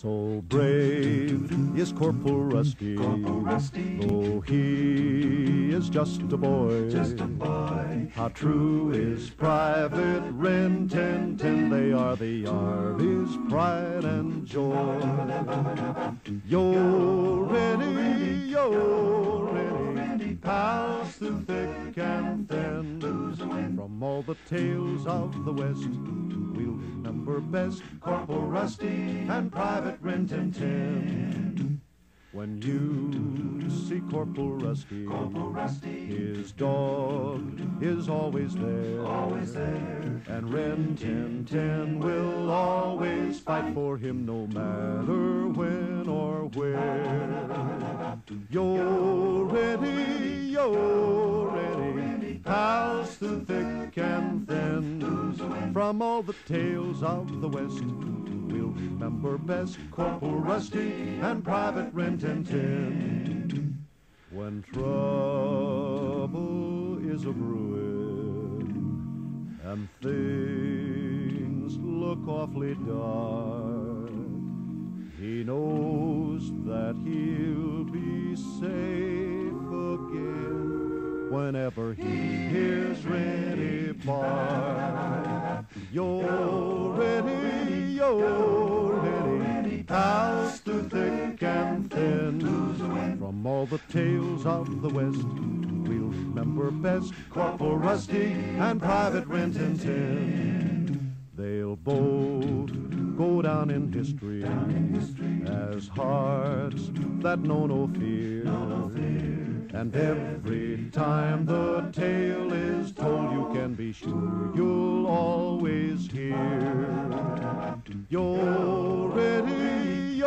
So brave is Corporal mm-hmm. Rusty, Corporal Rusty. though he is just a boy. Just a boy. How true is Private Tin Tin, they are the Army's pride and joy. Yo, Rinty, yo, Rinty, pals through thick and thin. From all the tales of the West, we'll remember best Corporal Rusty and Private Rin Tin Tin. When you see Corporal Rusty, Corporal Rusty. his dog is always there. Always there. And Rin Tin Tin will always fight for him no matter when or where. Yo, ready, yo, ready, pals through thick and. From all the tales of the West, we'll remember best Corporal Rusty and Private Tin. When trouble is a brewing and things look awfully dark, he knows that he'll be safe again whenever he hears Rinty bark. Yo, Rinty, yo, Rinty, pals through thick and thin. From all the tales of the West, we'll remember best Corporal Rusty and Private Tin. They'll both go down in history as hearts that know no fear. And every time the tale is told, you can be sure you'll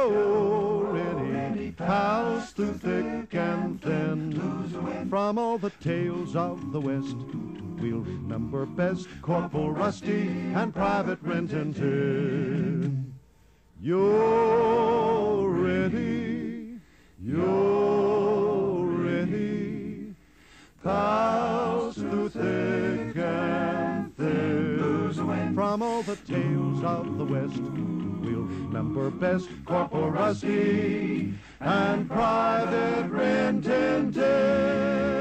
ready, yo, ready, pals through thick and thin. From all the tales of the West, we'll remember best Corporal Rusty and Private Rin Tin Tin. Yo, ready, yo, ready, pals through thick and thin. From all the tales of the West, we'll remember best Corporal Rusty and Private Rin Tin Tin.